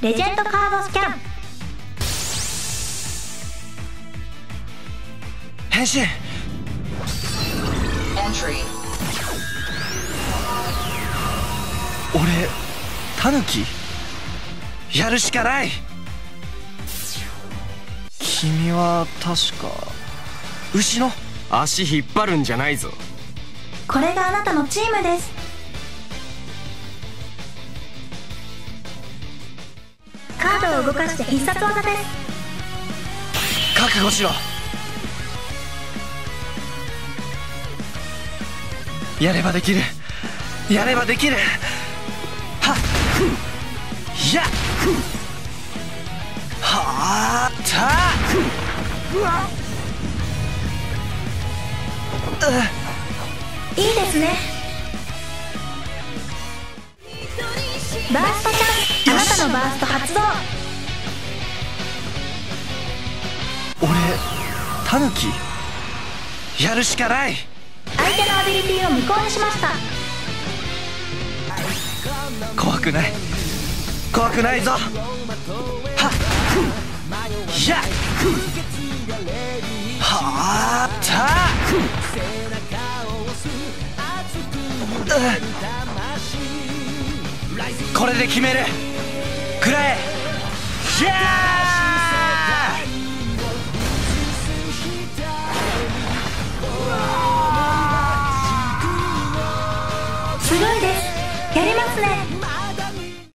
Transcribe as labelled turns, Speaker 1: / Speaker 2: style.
Speaker 1: レジェンドカードスキャン。
Speaker 2: 変身
Speaker 3: Entry.
Speaker 2: 俺タヌキ。やるしかない。君は確か牛の
Speaker 4: 足引っ張るんじゃないぞ。
Speaker 1: これがあなたのチームですカードを動かして必殺技です
Speaker 2: 覚悟しろ。やればできるやればできるはっやっはあたうわ
Speaker 1: いいですねバーストのバースト発動。
Speaker 2: 俺タヌキやるしかない。
Speaker 1: 相手のアビリティを無効にしました。
Speaker 2: 怖くない。怖くないぞ。はっ。やっ。はあた。これで決める食らえやすごいです。やりますね。